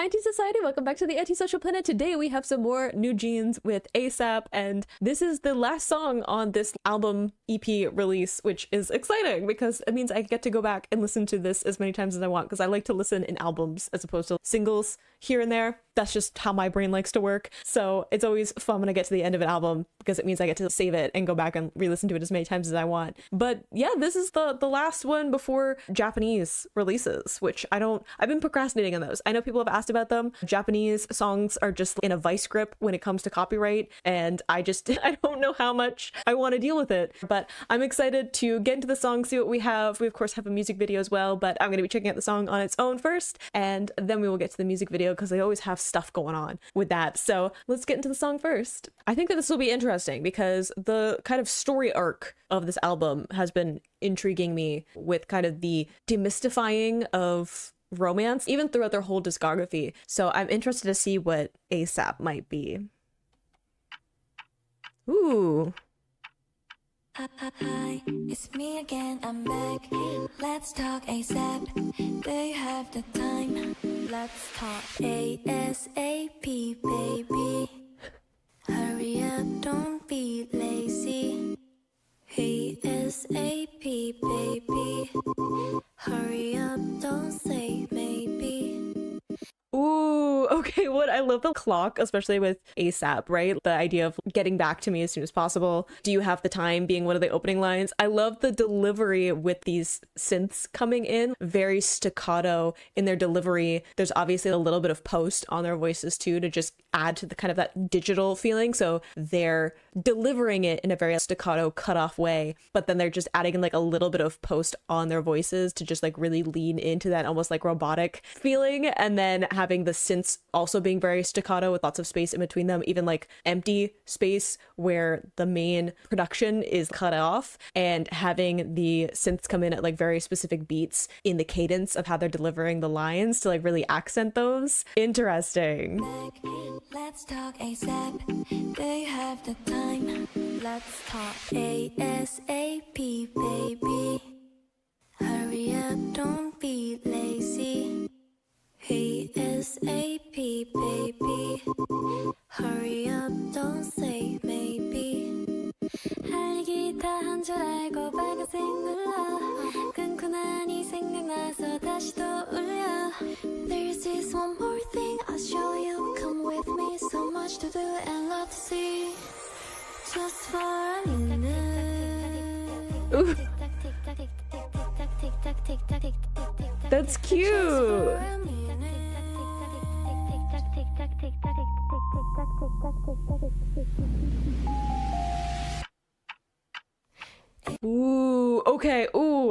Hi, Anti Society. Welcome back to the Antisocial Planet. Today we have some more new jeans with ASAP, and this is the last song on this album EP release, which is exciting because it means I get to go back and listen to this as many times as I want because I like to listen in albums as opposed to singles here and there. That's just how my brain likes to work. So it's always fun when I get to the end of an album because it means I get to save it and go back and re-listen to it as many times as I want. But yeah, this is the the last one before Japanese releases, which I don't I've been procrastinating on those. I know people have asked about them. Japanese songs are just in a vice grip when it comes to copyright and I just I don't know how much I want to deal with it. But I'm excited to get into the song, see what we have. We of course have a music video as well, but I'm going to be checking out the song on its own first and then we will get to the music video because they always have stuff going on with that. So let's get into the song first. I think that this will be interesting because the kind of story arc of this album has been intriguing me with kind of the demystifying of romance, even throughout their whole discography. So I'm interested to see what ASAP might be. Ooh. Hi, it's me again, I'm back. Let's talk ASAP. You have the time? Let's talk ASAP, baby. Hurry up, don't be lazy. ASAP, baby. Hurry up, don't say. Ooh, okay. What I love the clock, especially with ASAP, right? The idea of getting back to me as soon as possible. Do you have the time being one of the opening lines? I love the delivery with these synths coming in, very staccato in their delivery. There's obviously a little bit of post on their voices too to just add to the kind of that digital feeling. So they're delivering it in a very staccato, cut off way, but then they're just adding in like a little bit of post on their voices to just like really lean into that almost like robotic feeling. And then having the synths also being very staccato with lots of space in between them, even like empty space where the main production is cut off, and having the synths come in at like very specific beats in the cadence of how they're delivering the lines to like really accent those. Interesting. Back, let's talk ASAP. Do you have the time? Let's talk ASAP, baby. Hurry up, don't be lazy. A-S-A-P, baby. Hurry up, don't say maybe. 알기 다한줄 알고 빨간색 눌러 끊고 나니 생각나서 다시 또 There's this one more thing I'll show you. Come with me, so much to do and love to see. Just for a minute. That's cute.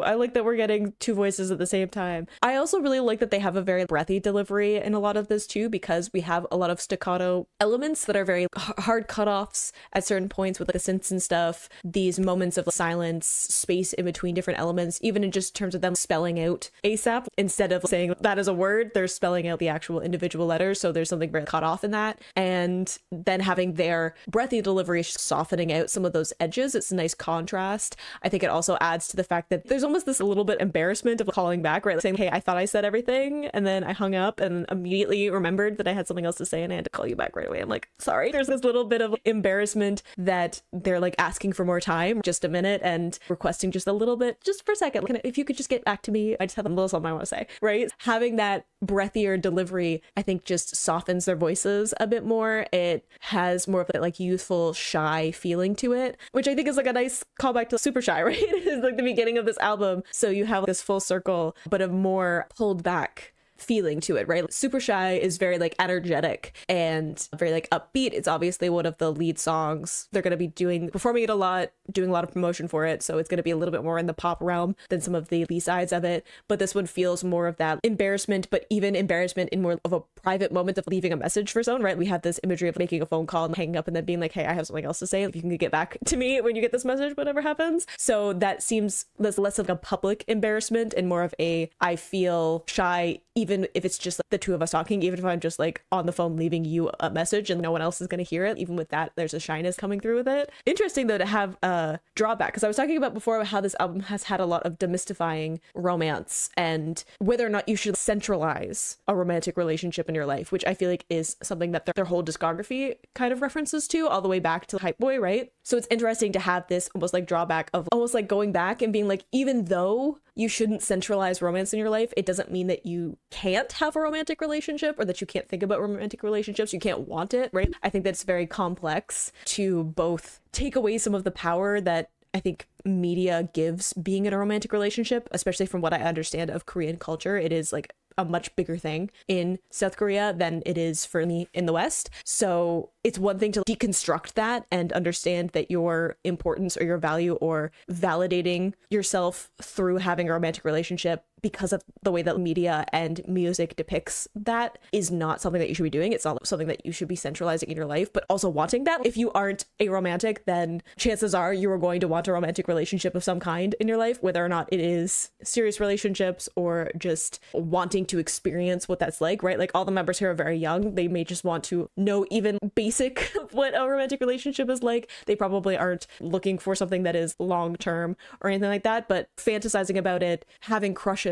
I like that we're getting two voices at the same time. I also really like that they have a very breathy delivery in a lot of this too, because we have a lot of staccato elements that are very hard cutoffs at certain points with like the synths and stuff. These moments of silence, space in between different elements, even in just terms of them spelling out ASAP instead of saying that is a word, they're spelling out the actual individual letters. So there's something very cut off in that. And then having their breathy delivery softening out some of those edges. It's a nice contrast. I think it also adds to the fact that there's almost this little bit embarrassment of calling back, right? Like saying, hey, I thought I said everything. And then I hung up and immediately remembered that I had something else to say and I had to call you back right away. I'm like, sorry. There's this little bit of embarrassment that they're like asking for more time, just a minute, and requesting just a little bit, just for a second. If you could just get back to me, I just have a little something I want to say, right? Having that breathier delivery, I think just softens their voices a bit more. It has more of that like youthful, shy feeling to it, which I think is like a nice callback to Super Shy, right? it's like the beginning of this album. So you have this full circle, but a more pulled back feeling to it, right? Super Shy is very like energetic and very like upbeat. It's obviously one of the lead songs. They're going to be doing performing it a lot, doing a lot of promotion for it, so it's going to be a little bit more in the pop realm than some of the B sides of it. But this one feels more of that embarrassment, but even embarrassment in more of a private moment of leaving a message for someone, right? We have this imagery of making a phone call and hanging up and then being like, "Hey, I have something else to say. If you can get back to me when you get this message, whatever happens." So that seems less less of a public embarrassment and more of a I feel shy even even if it's just like, the two of us talking, even if I'm just like on the phone leaving you a message and no one else is going to hear it, even with that, there's a shyness coming through with it. Interesting though to have a drawback because I was talking about before how this album has had a lot of demystifying romance and whether or not you should centralize a romantic relationship in your life, which I feel like is something that their, their whole discography kind of references to all the way back to Hype Boy, right? So it's interesting to have this almost like drawback of almost like going back and being like, even though you shouldn't centralize romance in your life, it doesn't mean that you can't have a romantic relationship or that you can't think about romantic relationships. You can't want it, right? I think that's very complex to both take away some of the power that I think media gives being in a romantic relationship, especially from what I understand of Korean culture. It is like a much bigger thing in South Korea than it is for me in the West. So it's one thing to deconstruct that and understand that your importance or your value or validating yourself through having a romantic relationship because of the way that media and music depicts that is not something that you should be doing. It's not something that you should be centralizing in your life, but also wanting that. If you aren't a romantic, then chances are you are going to want a romantic relationship of some kind in your life, whether or not it is serious relationships or just wanting to experience what that's like, right? Like all the members here are very young. They may just want to know even basic what a romantic relationship is like. They probably aren't looking for something that is long term or anything like that, but fantasizing about it, having crushes,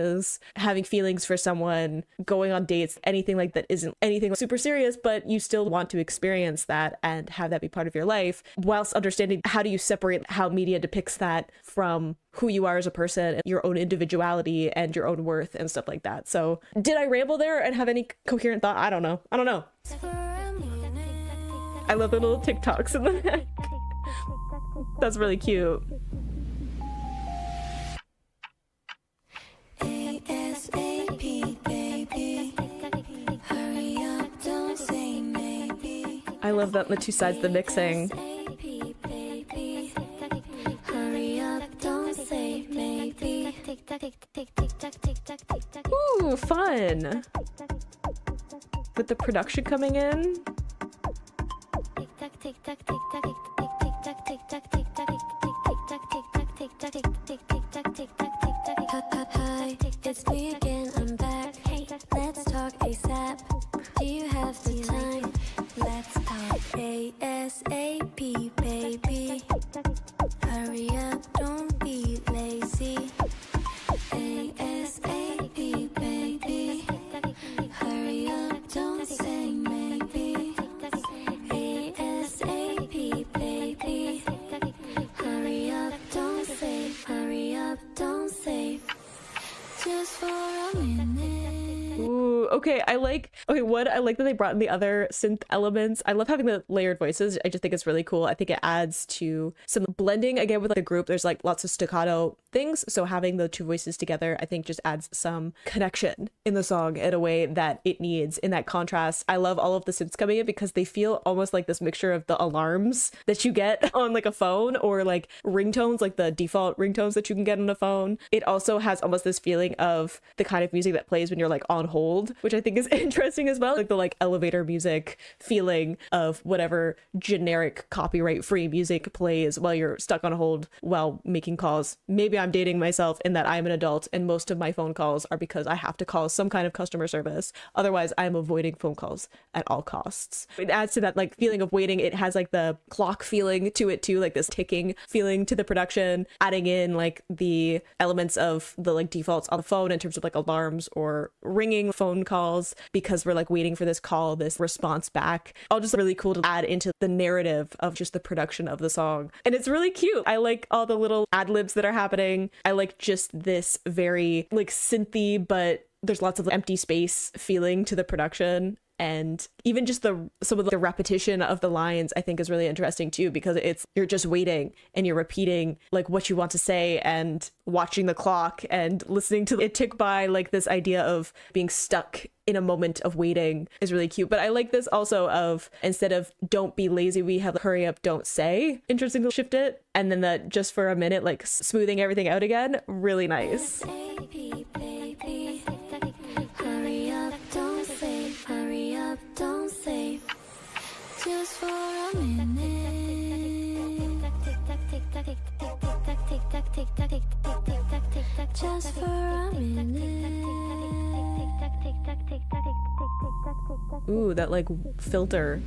having feelings for someone, going on dates, anything like that isn't anything super serious, but you still want to experience that and have that be part of your life, whilst understanding how do you separate how media depicts that from who you are as a person, and your own individuality and your own worth and stuff like that. So, did I ramble there and have any coherent thought? I don't know. I don't know. I love the little TikToks in the back. That's really cute. I love that the two sides of the mixing. ASAP, baby. Hurry up, don't say maybe. Ooh, fun. With the production coming in. Okay. I like okay, one, I like that they brought in the other synth elements. I love having the layered voices. I just think it's really cool. I think it adds to some blending again with like, the group. There's like lots of staccato things. So having the two voices together, I think just adds some connection in the song in a way that it needs in that contrast. I love all of the synths coming in because they feel almost like this mixture of the alarms that you get on like a phone or like ringtones, like the default ringtones that you can get on a phone. It also has almost this feeling of the kind of music that plays when you're like on hold, which I think is interesting as well. Like the like elevator music feeling of whatever generic copyright free music plays while you're stuck on hold while making calls. Maybe I'm dating myself in that I'm an adult and most of my phone calls are because I have to call some kind of customer service. Otherwise, I'm avoiding phone calls at all costs. It adds to that like feeling of waiting. It has like the clock feeling to it too, like this ticking feeling to the production, adding in like the elements of the like defaults on the phone in terms of like alarms or ringing phone calls because we're like waiting for this call, this response back. All just really cool to add into the narrative of just the production of the song. And it's really cute. I like all the little ad libs that are happening. I like just this very like synthy, but there's lots of empty space feeling to the production and even just the some of the repetition of the lines i think is really interesting too because it's you're just waiting and you're repeating like what you want to say and watching the clock and listening to it tick by like this idea of being stuck in a moment of waiting is really cute. But i like this also of instead of don't be lazy we have hurry up don't say interesting to shift it. And then the just for a minute like smoothing everything out again really nice Ooh, that like filter.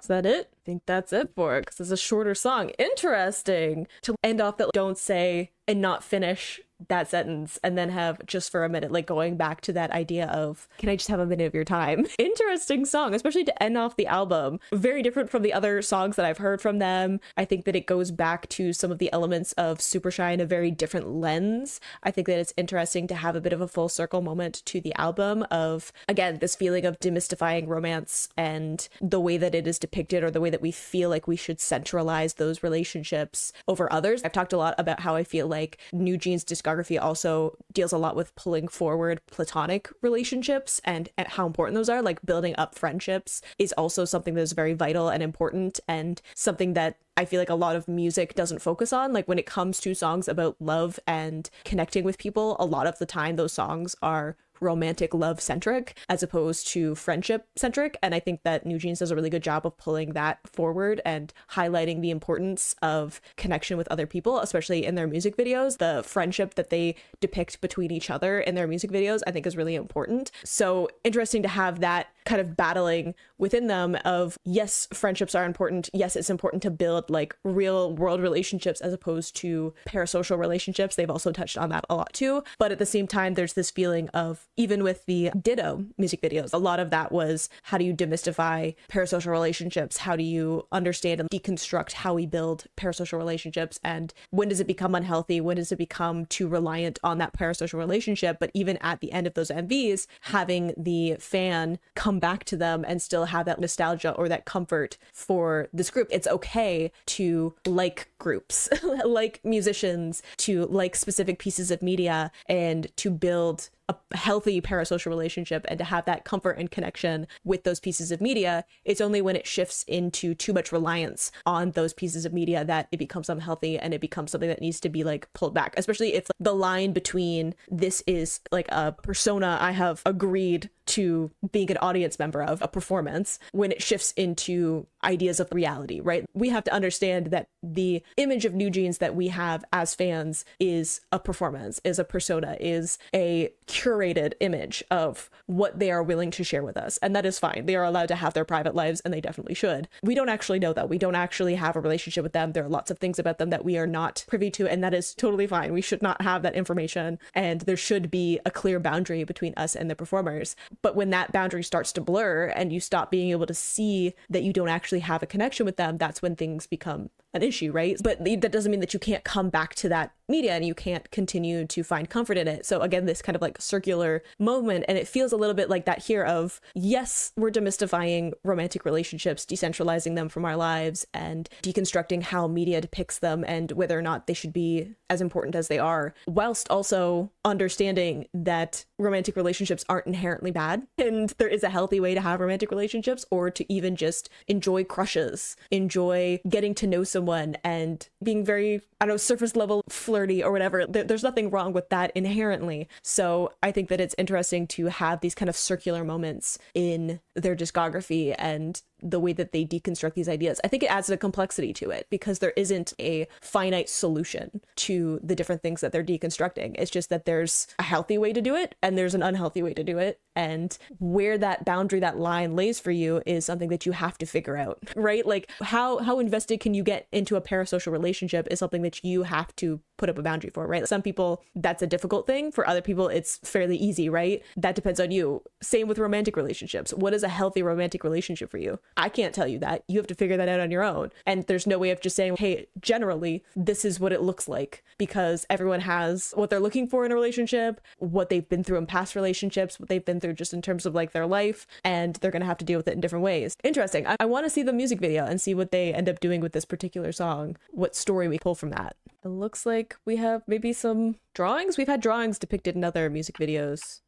Is that it? I think that's it for it because it's a shorter song. Interesting to end off that don't say and not finish that sentence and then have just for a minute like going back to that idea of can i just have a minute of your time? Interesting song especially to end off the album. Very different from the other songs that i've heard from them. I think that it goes back to some of the elements of super shy in a very different lens. I think that it's interesting to have a bit of a full circle moment to the album of again this feeling of demystifying romance and the way that it is depicted or the way that we feel like we should centralize those relationships over others. I've talked a lot about how i feel like new jeans discography also deals a lot with pulling forward platonic relationships and, and how important those are. Like building up friendships is also something that is very vital and important and something that I feel like a lot of music doesn't focus on. Like when it comes to songs about love and connecting with people, a lot of the time those songs are romantic love centric as opposed to friendship centric. And I think that New Jeans does a really good job of pulling that forward and highlighting the importance of connection with other people, especially in their music videos. The friendship that they depict between each other in their music videos, I think is really important. So interesting to have that kind of battling within them of yes, friendships are important. Yes, it's important to build like real world relationships as opposed to parasocial relationships. They've also touched on that a lot too. But at the same time, there's this feeling of even with the Ditto music videos, a lot of that was how do you demystify parasocial relationships? How do you understand and deconstruct how we build parasocial relationships? And when does it become unhealthy? When does it become too reliant on that parasocial relationship? But even at the end of those MVs, having the fan come back to them and still have that nostalgia or that comfort for this group. It's okay to like groups, like musicians, to like specific pieces of media, and to build a healthy parasocial relationship and to have that comfort and connection with those pieces of media, it's only when it shifts into too much reliance on those pieces of media that it becomes unhealthy and it becomes something that needs to be like pulled back, especially if the line between this is like a persona I have agreed to being an audience member of a performance when it shifts into ideas of reality, right? We have to understand that the image of New Jeans that we have as fans is a performance, is a persona, is a curated image of what they are willing to share with us. And that is fine. They are allowed to have their private lives and they definitely should. We don't actually know that. We don't actually have a relationship with them. There are lots of things about them that we are not privy to, and that is totally fine. We should not have that information. And there should be a clear boundary between us and the performers. But when that boundary starts to blur and you stop being able to see that you don't actually have a connection with them, that's when things become an issue, right? But that doesn't mean that you can't come back to that media and you can't continue to find comfort in it. So again, this kind of like circular moment and it feels a little bit like that here of yes, we're demystifying romantic relationships, decentralizing them from our lives and deconstructing how media depicts them and whether or not they should be as important as they are, whilst also understanding that romantic relationships aren't inherently bad and there is a healthy way to have romantic relationships or to even just enjoy crushes, enjoy getting to know someone and being very, I don't know, surface level flirty or whatever. There, there's nothing wrong with that inherently. So I think that it's interesting to have these kind of circular moments in their discography and the way that they deconstruct these ideas. I think it adds a complexity to it because there isn't a finite solution to the different things that they're deconstructing. It's just that there's a healthy way to do it and there's an unhealthy way to do it. And where that boundary, that line lays for you is something that you have to figure out, right? Like how how invested can you get into a parasocial relationship is something that you have to put up a boundary for, right? Some people that's a difficult thing. For other people, it's fairly easy, right? That depends on you. Same with romantic relationships. What is a healthy romantic relationship for you? I can't tell you that. You have to figure that out on your own. And there's no way of just saying, hey, generally, this is what it looks like because everyone has what they're looking for in a relationship, what they've been through in past relationships, what they've been through just in terms of like their life, and they're going to have to deal with it in different ways. Interesting. I, I want to see the music video and see what they end up doing with this particular song, what story we pull from that. It looks like we have maybe some drawings. We've had drawings depicted in other music videos.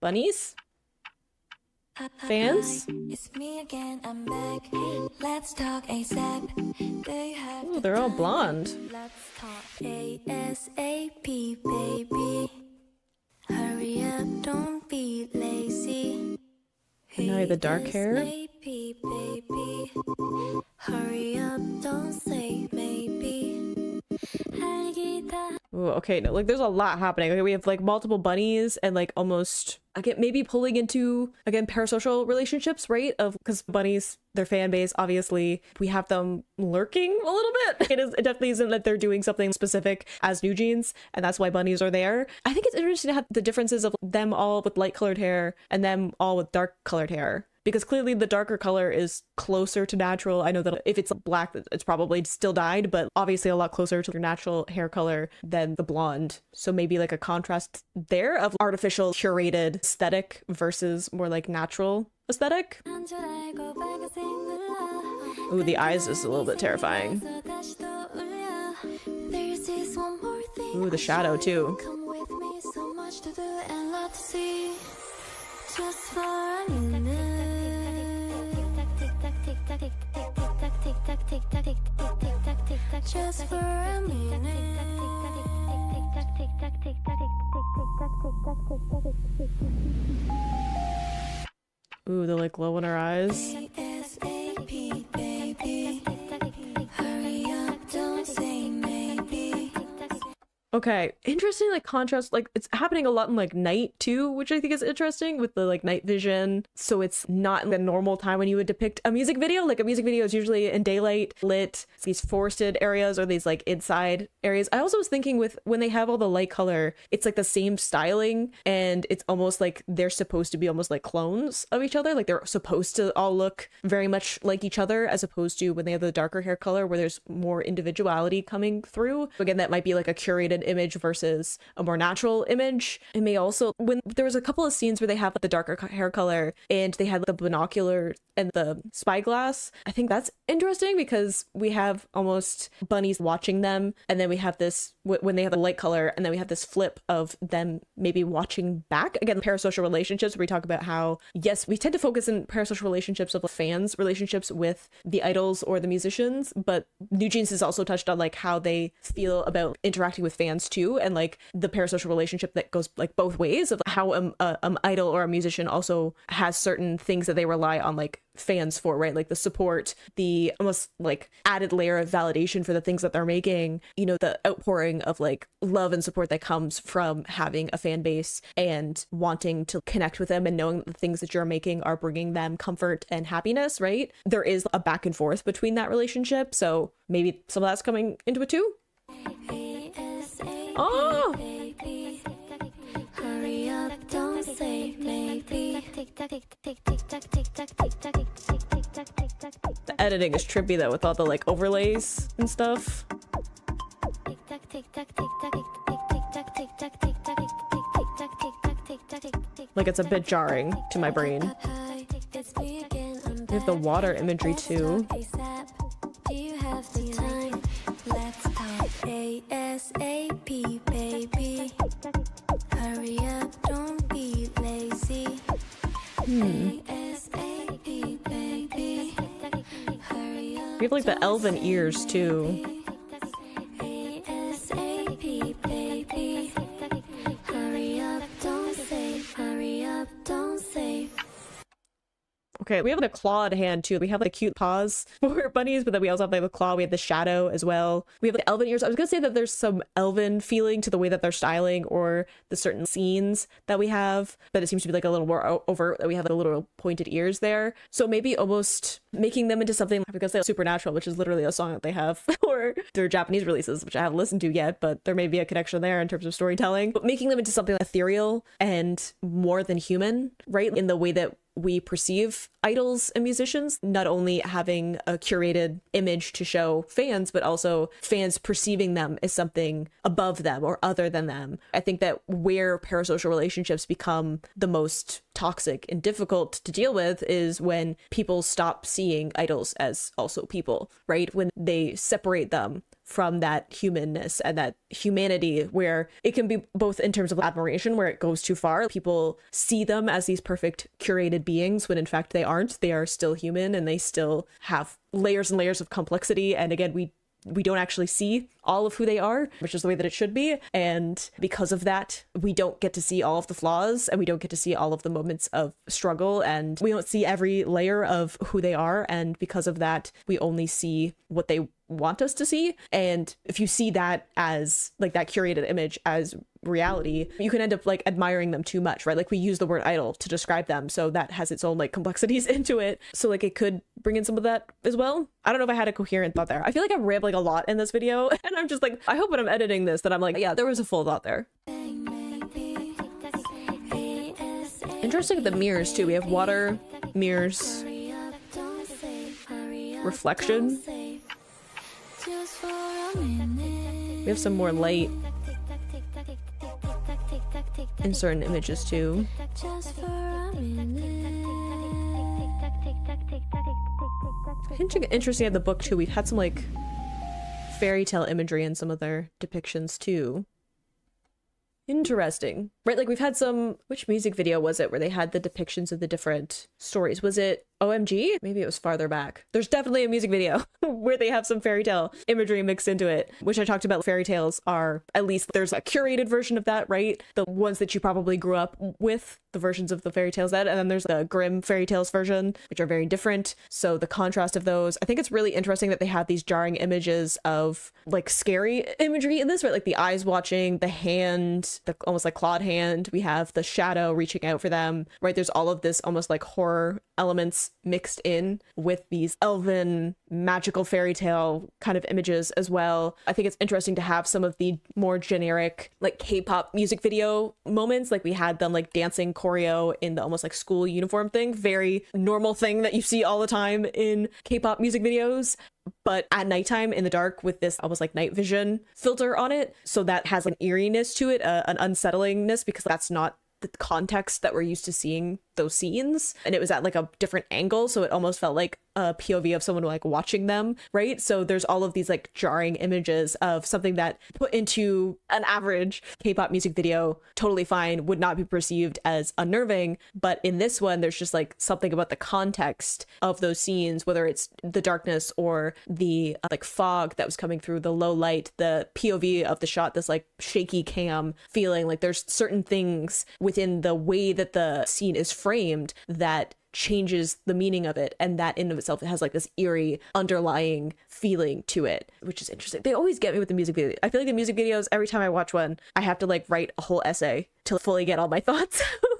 Bunnies? Fans? It's me again, I'm back. Let's talk ASAP. You have Ooh, they're all blonde. Let's talk ASAP, baby. Hurry up, don't be lazy. And now the dark hair. ASAP, baby. Hurry up, don't say maybe. Ooh, okay, no, like there's a lot happening. Okay, we have like multiple bunnies and like almost again maybe pulling into again parasocial relationships, right? Of because bunnies, their fan base, obviously we have them lurking a little bit. It is it definitely isn't that they're doing something specific as new jeans, and that's why bunnies are there. I think it's interesting to have the differences of them all with light colored hair and them all with dark colored hair because clearly the darker color is closer to natural. I know that if it's black, it's probably still dyed, but obviously a lot closer to your natural hair color than the blonde. So maybe like a contrast there of artificial curated aesthetic versus more like natural aesthetic. Ooh, the eyes is a little bit terrifying. Ooh, the shadow too. Just for minute. Just for a minute. Ooh, they're like glow in our eyes. Okay, interesting like contrast like it's happening a lot in like night too, which I think is interesting with the like night vision. So it's not the normal time when you would depict a music video. Like a music video is usually in daylight, lit, these forested areas or these like inside areas. I also was thinking with when they have all the light color, it's like the same styling and it's almost like they're supposed to be almost like clones of each other. Like they're supposed to all look very much like each other as opposed to when they have the darker hair color where there's more individuality coming through. Again, that might be like a curated image versus a more natural image. It may also when there was a couple of scenes where they have the darker hair color and they had the binocular and the spyglass. I think that's interesting because we have almost bunnies watching them, and then we have this when they have the light color, and then we have this flip of them maybe watching back. Again, parasocial relationships, where we talk about how, yes, we tend to focus in parasocial relationships of fans' relationships with the idols or the musicians, but New Jeans has also touched on like how they feel about interacting with fans too, and like the parasocial relationship that goes like both ways of how an a, um idol or a musician also has certain things that they rely on, like fans for, right? Like the support, the almost like added layer of validation for the things that they're making, you know, the outpouring of like love and support that comes from having a fan base and wanting to connect with them and knowing that the things that you're making are bringing them comfort and happiness, right? There is a back and forth between that relationship. So maybe some of that's coming into it too. Oh! Hurry up, don't say maybe. The editing is trippy though with all the like overlays and stuff. Like it's a bit jarring to my brain. We have the water imagery too. Have like the elven ears too. Okay, we have the clawed hand too. We have like cute paws for bunnies, but then we also have like the claw. We have the shadow as well. We have the elven ears. I was gonna say that there's some elven feeling to the way that they're styling or the certain scenes that we have, but it seems to be like a little more overt that we have the little pointed ears there. So maybe almost making them into something because they're supernatural, which is literally a song that they have or their Japanese releases, which I haven't listened to yet, but there may be a connection there in terms of storytelling. But making them into something ethereal and more than human, right? In the way that we perceive idols and musicians, not only having a curated image to show fans, but also fans perceiving them as something above them or other than them. I think that where parasocial relationships become the most toxic and difficult to deal with is when people stop seeing idols as also people, right? When they separate them from that humanness and that humanity where it can be both in terms of admiration where it goes too far. People see them as these perfect curated beings when in fact they aren't. They are still human and they still have layers and layers of complexity. And again we we don't actually see all of who they are, which is the way that it should be. And because of that, we don't get to see all of the flaws and we don't get to see all of the moments of struggle and we don't see every layer of who they are. And because of that, we only see what they want us to see. And if you see that as like that curated image as reality, you can end up like admiring them too much, right? Like we use the word idol to describe them. So that has its own like complexities into it. So like it could bring in some of that as well. I don't know if I had a coherent thought there. I feel like I'm rambling a lot in this video and I'm just like, I hope when I'm editing this that I'm like, yeah, there was a full thought there. Interesting the mirrors too. We have water, mirrors, reflection. We have some more light in certain images too. Interesting at the book too. We've had some like fairy tale imagery in some of their depictions too. Interesting. Right, like we've had some which music video was it where they had the depictions of the different stories? Was it OMG? Maybe it was farther back. There's definitely a music video where they have some fairy tale imagery mixed into it, which I talked about. Fairy tales are at least there's a curated version of that, right? The ones that you probably grew up with, the versions of the fairy tales that, and then there's the Grimm fairy tales version, which are very different. So the contrast of those, I think it's really interesting that they have these jarring images of like scary imagery in this, right? Like the eyes watching, the hand, the almost like clawed hand. We have the shadow reaching out for them, right? There's all of this almost like horror elements mixed in with these elven magical fairy tale kind of images as well. I think it's interesting to have some of the more generic like K-pop music video moments like we had them like dancing choreo in the almost like school uniform thing, very normal thing that you see all the time in K-pop music videos but at nighttime in the dark with this almost like night vision filter on it. So that has an eeriness to it, uh, an unsettlingness, because that's not the context that we're used to seeing those scenes and it was at like a different angle so it almost felt like a POV of someone like watching them, right? So there's all of these like jarring images of something that put into an average K-pop music video totally fine would not be perceived as unnerving, but in this one there's just like something about the context of those scenes whether it's the darkness or the uh, like fog that was coming through the low light, the POV of the shot this like shaky cam feeling like there's certain things within the way that the scene is framed framed that changes the meaning of it and that in of itself it has like this eerie underlying feeling to it which is interesting. They always get me with the music video. I feel like the music videos every time i watch one i have to like write a whole essay to fully get all my thoughts out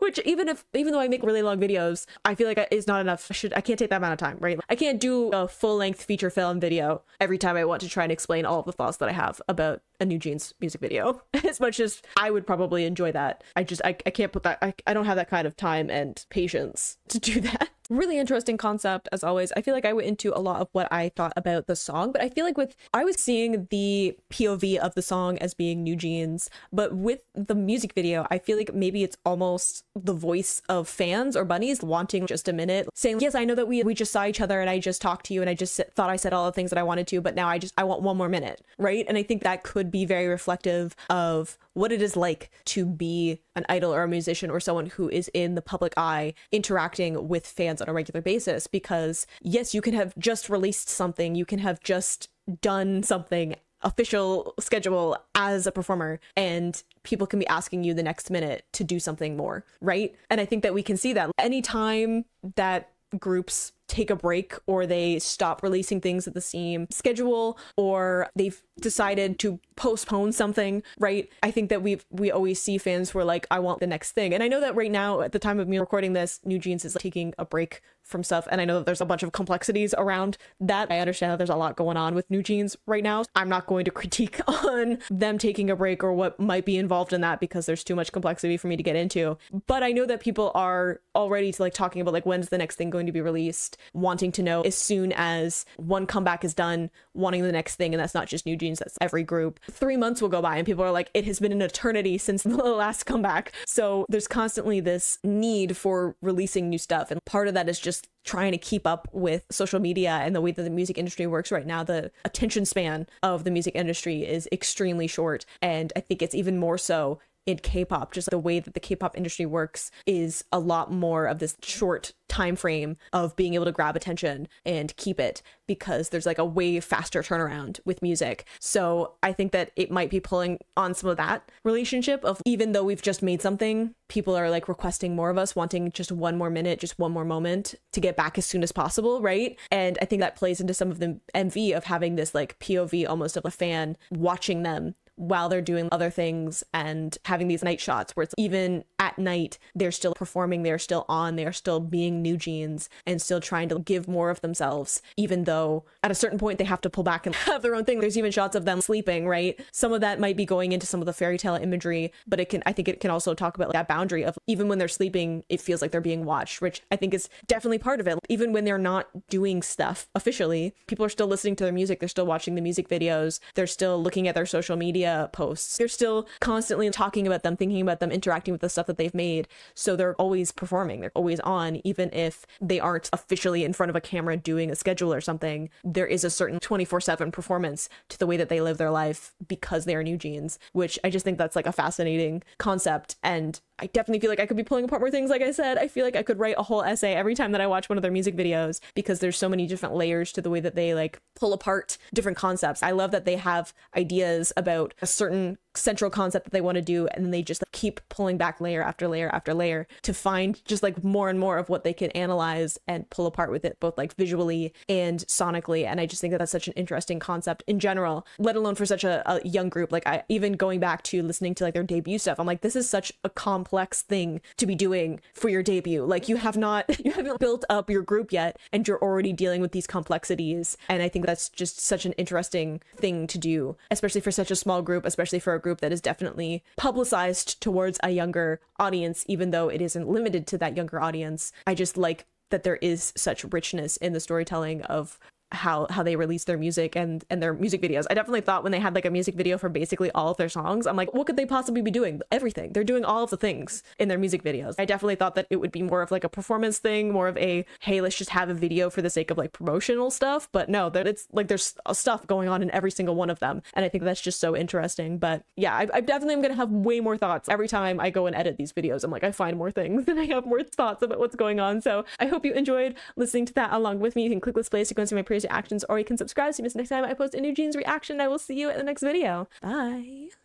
which even if even though i make really long videos i feel like it's not enough. I should i can't take that amount of time right? I can't do a full-length feature film video every time i want to try and explain all of the thoughts that i have about a new jeans music video as much as i would probably enjoy that. I just i, I can't put that I, I don't have that kind of time and patience to do that. Really interesting concept as always. I feel like i went into a lot of what i thought about the song but i feel like with i was seeing the pov of the song as being new jeans but with the music video i feel like maybe it's almost the voice of fans or bunnies wanting just a minute saying yes i know that we we just saw each other and i just talked to you and i just thought i said all the things that i wanted to but now i just i want one more minute right? And i think that could be very reflective of what it is like to be an idol or a musician or someone who is in the public eye interacting with fans on a regular basis because yes you can have just released something you can have just done something official schedule as a performer and people can be asking you the next minute to do something more right? And i think that we can see that anytime that groups take a break or they stop releasing things at the same schedule or they've decided to postpone something right? I think that we we always see fans who are like i want the next thing. And i know that right now at the time of me recording this new jeans is taking a break from stuff and i know that there's a bunch of complexities around that. I understand that there's a lot going on with new jeans right now. I'm not going to critique on them taking a break or what might be involved in that because there's too much complexity for me to get into. But i know that people are already like talking about like when's the next thing going to be released wanting to know as soon as one comeback is done wanting the next thing and that's not just new jeans that's every group. Three months will go by and people are like it has been an eternity since the last comeback. So there's constantly this need for releasing new stuff and part of that is just trying to keep up with social media and the way that the music industry works right now the attention span of the music industry is extremely short. And i think it's even more so in K-pop. Just the way that the K-pop industry works is a lot more of this short time frame of being able to grab attention and keep it because there's like a way faster turnaround with music. So I think that it might be pulling on some of that relationship of even though we've just made something, people are like requesting more of us, wanting just one more minute, just one more moment to get back as soon as possible, right? And I think that plays into some of the MV of having this like POV almost of a fan watching them while they're doing other things and having these night shots where it's even at night they're still performing they're still on they're still being new jeans and still trying to give more of themselves even though at a certain point they have to pull back and have their own thing. There's even shots of them sleeping right? Some of that might be going into some of the fairy tale imagery but it can i think it can also talk about that boundary of even when they're sleeping it feels like they're being watched which i think is definitely part of it. Even when they're not doing stuff officially people are still listening to their music they're still watching the music videos they're still looking at their social media posts. They're still constantly talking about them, thinking about them, interacting with the stuff that they've made. So they're always performing. They're always on, even if they aren't officially in front of a camera doing a schedule or something. There is a certain 24 7 performance to the way that they live their life because they are new jeans, which I just think that's like a fascinating concept. And I definitely feel like I could be pulling apart more things. Like I said, I feel like I could write a whole essay every time that I watch one of their music videos because there's so many different layers to the way that they like pull apart different concepts. I love that they have ideas about a certain central concept that they want to do and then they just keep pulling back layer after layer after layer to find just like more and more of what they can analyze and pull apart with it both like visually and sonically. And i just think that that's such an interesting concept in general let alone for such a, a young group. Like i even going back to listening to like their debut stuff i'm like this is such a complex thing to be doing for your debut. Like you have not you haven't built up your group yet and you're already dealing with these complexities. And i think that's just such an interesting thing to do especially for such a small group especially for a group that is definitely publicized towards a younger audience, even though it isn't limited to that younger audience. I just like that there is such richness in the storytelling of how how they release their music and and their music videos. I definitely thought when they had like a music video for basically all of their songs, I'm like, what could they possibly be doing? Everything. They're doing all of the things in their music videos. I definitely thought that it would be more of like a performance thing, more of a hey, let's just have a video for the sake of like promotional stuff. But no, that it's like there's stuff going on in every single one of them, and I think that's just so interesting. But yeah, I, I definitely am gonna have way more thoughts every time I go and edit these videos. I'm like, I find more things and I have more thoughts about what's going on. So I hope you enjoyed listening to that along with me. You can click this place to go and see my previous actions, or you can subscribe so you miss next time I post a new jeans reaction. I will see you in the next video. Bye.